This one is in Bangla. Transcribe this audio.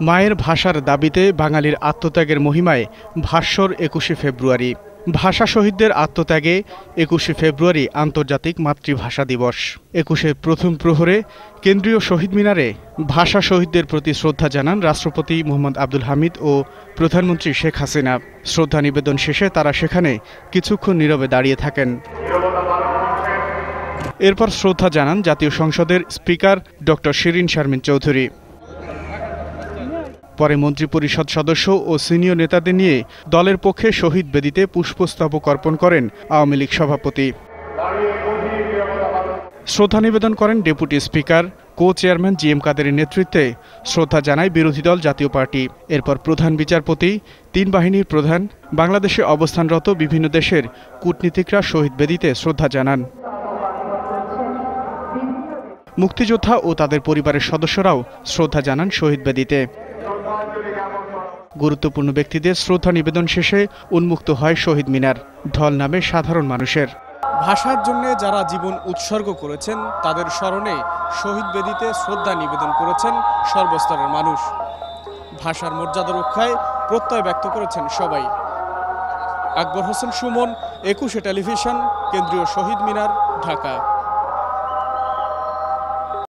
মায়ের ভাষার দাবিতে বাঙালির আত্মত্যাগের মহিমায় ভাস্বর একুশে ফেব্রুয়ারি। ভাষা শহীদদের আত্মত্যাগে একুশে ফেব্রুয়ারি আন্তর্জাতিক মাতৃভাষা দিবস। একুশে প্রথম প্রহরে কেন্দ্রীয় শহীদ মিনারে ভাষা শহীদদের প্রতি শ্রদ্ধা জানান রাষ্ট্রপতি মোহাম্মদ আব্দুল হামিদ ও প্রধানমন্ত্রী শেখ হাসিনা। শ্রদ্ধা নিবেদন শেষে তারা সেখানে কিছুক্ষণ নীরবে দাঁড়িয়ে থাকেন। এরপর শ্রদ্ধা জানান জাতীয় সংসদের স্পিকার ডক্টর শিরিন শারমিন চৌধুরী। পরে মন্ত্রিপরিষদ সদস্য ও সিনিয়র নেতাদের নিয়ে দলের পক্ষে শহীদ বেদিতে পুষ্পস্তবক অর্পণ করেন আওয়ামী লীগ সভাপতি। শ্রদ্ধা নিবেদন করেন deputy speaker co chairman G M কাদেরের নেতৃত্বে। শ্রদ্ধা জানায় বিরোধী দল জাতীয় পার্টি। এরপর প্রধান বিচারপতি, তিন বাহিনীর প্রধান, বাংলাদেশে অবস্থানরত বিভিন্ন দেশের কূটনীতিকরা শহীদ বেদিতে শ্রদ্ধা জানান। মুক্তিযোদ্ধা ও তাদের পরিবারের সদস্যরাও শ্রদ্ধা জানান শহীদ বেদিতে। গুরুত্বপূর্ণ ব্যক্তিদের শ্রদ্ধা নিবেদন শেষে উন্মুক্ত হয় শহীদ মিনার, ঢল নামে সাধারণ মানুষের। ভাষার জন্য যারা জীবন উৎসর্গ করেছেন, তাদের স্মরণে শহীদ বেদিতে শ্রদ্ধা নিবেদন করেছেন সর্বস্তরের মানুষ। ভাষার মর্যাদা রক্ষায় প্রত্যয় ব্যক্ত করেছেন সবাই। আকবর হোসেন সুমন, একুশে টেলিভিশন, কেন্দ্রীয় শহীদ মিনার, ঢাকা।